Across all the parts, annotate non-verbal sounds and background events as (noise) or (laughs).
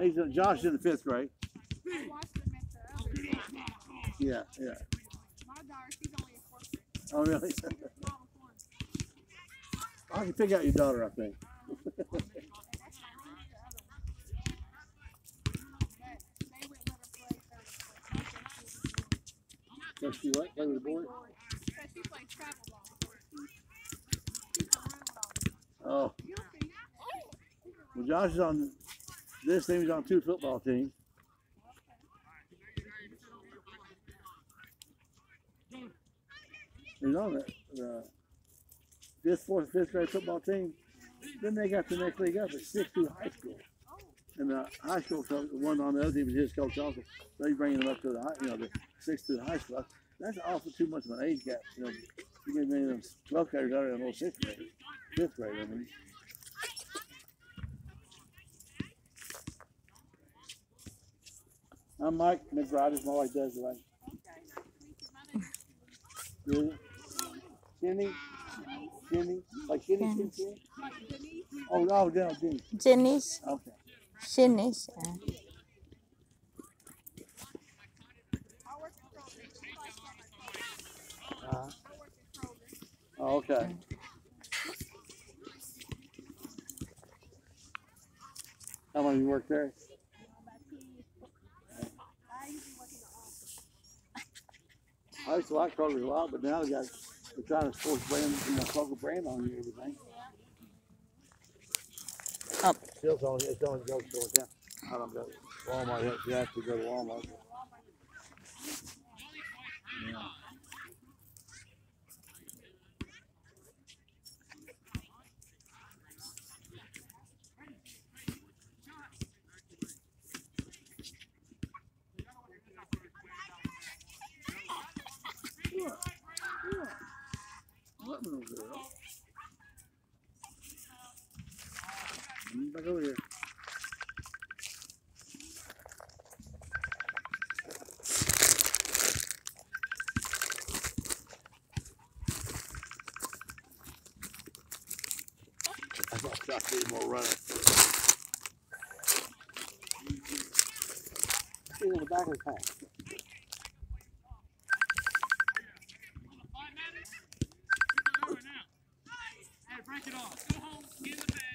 he's in, Josh is in the fifth grade. I watched the other. Yeah, yeah. My daughter, she's only in fourth grade. Oh, really? I can figure out your daughter, I think. (laughs) So she what? Play with the board? She played travel a ball. Oh, well, Josh is on this. He's on two football teams. He's on the, the fifth, fourth, fifth grade football team. Then they got the next league up at six through high school. And the high school coach, the one on the other team is his coach also. So he's bringing them up to the high, you know, the sixth through high school. That's awful too much of an age gap. You know, you get many of them 12th graders out there in sixth grade, fifth grade. I mean, I'm Mike McBride. My wife right. Really? Jenny? Jenny? Like Jenny? Jenny? Jenny? Oh, no, no, Jenny. Janice, Okay. Janice. Uh, I work at Kroger. She likes Kroger. Uh, I work at Kroger. oh, okay. How long you work there? About 10 years. I usually work in the office. I used to like Kroger a lot, but now they got they're trying to force brand, you know, Kroger brand on you and everything. Up. Still, it's only it's go store in town. I don't go Walmart. You have to go to Walmart. Yeah. Little girl? Come Back over here. I did more running. See on the back of the pack. Hey, break it off. Go home, get in the bed.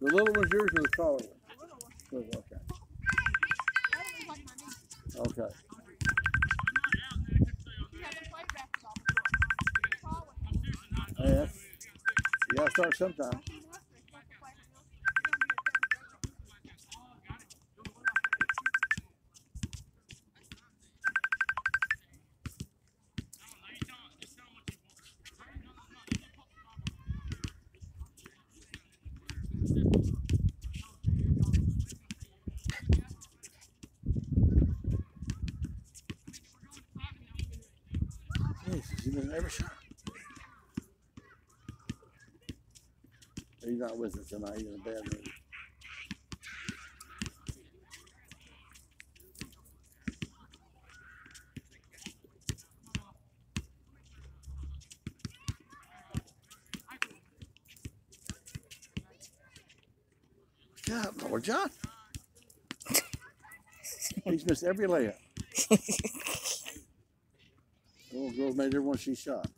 The little one's yours or the taller one? Okay. Okay. Yeah. Gotta start sometime. She's supposed to play for real. She's gonna be a seventh grader. Jesus, you been every shot. He's not with us tonight. He's in a bad mood. Yeah, Lord John. (laughs) He's missed every layup. (laughs) Old Grove made everyone she shot.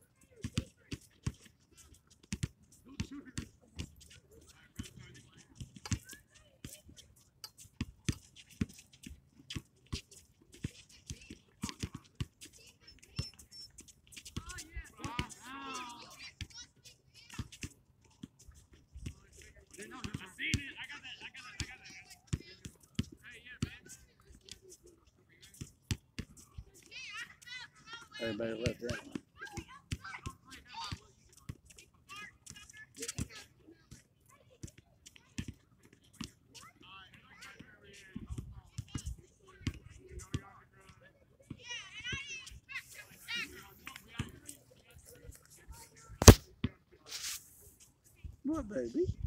They're Everybody left that one. What, baby?